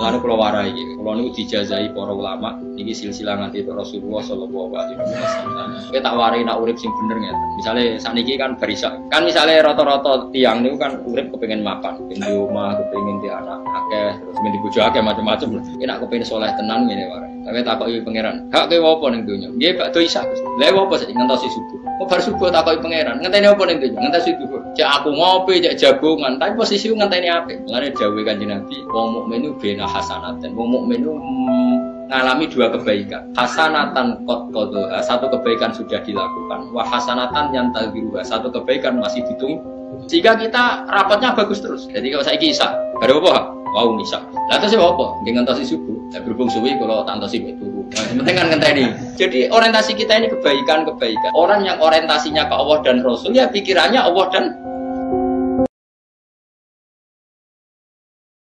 Lalu kalau warai iki, kalau niku dijazahi para ulama, niki silsilah nganti Rasulullah sallallahu alaihi wasallam. Tak warai nak urip sing bener ngeten. Misale sakniki kan barisa. Kan misale rata-rata tiang niku kan urip kepengen makan, di rumah, kepengen di anak akeh, terus pengen di bojo akeh macam-macam. Enak kepengen soleh tenan ngene warai. Tapi takoki pangeran, hak kowe apa ning donya? Nggih Pak Do Isa. Lha apa sih ngantosi subuh? Kok bar subuh takoki pangeran, ngenteni apa ning donya? Ngenteni subuh. Cek aku ngopi, cek jagongan, tapi posisiku ngenteni apik. Mulane dawuh Kanjeng Nabi, wong mukmin itu bena hasanatan. Wong mukmin itu mengalami dua kebaikan. Hasanatan kot kodo, satu kebaikan sudah dilakukan. Wah hasanatan yang tadiruha, satu kebaikan masih ditunggu. Sehingga kita rapatnya bagus terus. Jadi kalau saya kisah, ada apa? Wow nisa. Lah terus apa? Dengan tasi subuh. Ya berhubung suwi kalau tak tasi itu. Nah, yang penting kan ngenteni. Jadi orientasi kita ini kebaikan-kebaikan. Orang yang orientasinya ke Allah dan Rasul ya pikirannya Allah dan